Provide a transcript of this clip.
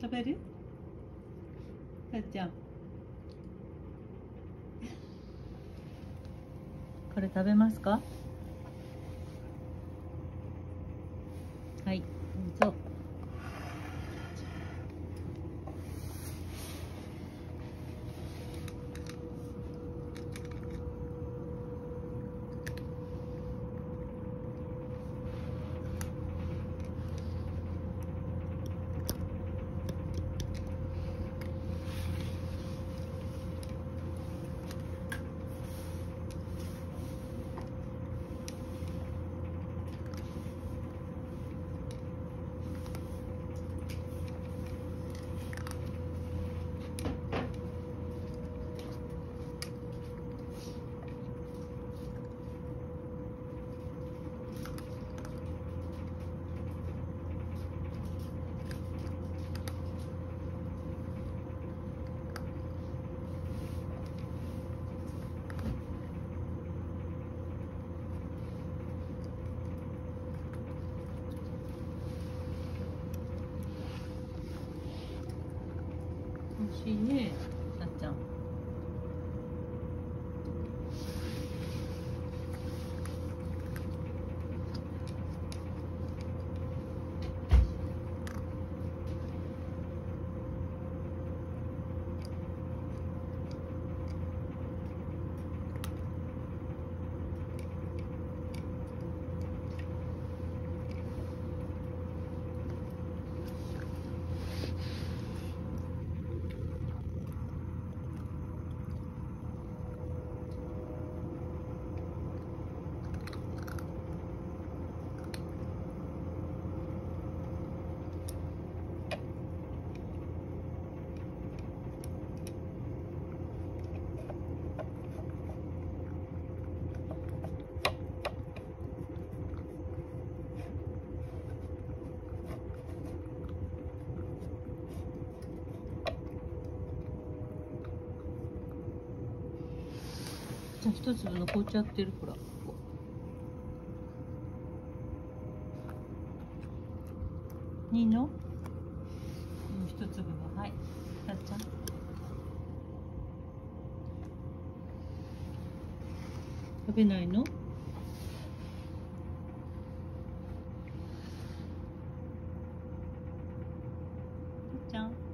食べる？さっちゃん。これ食べますか？はいどうぞ。しねえ、なちゃん。じゃあ一粒残っちゃってるから。いいの一粒がはい。たっちゃん。食べないの？ちゃん。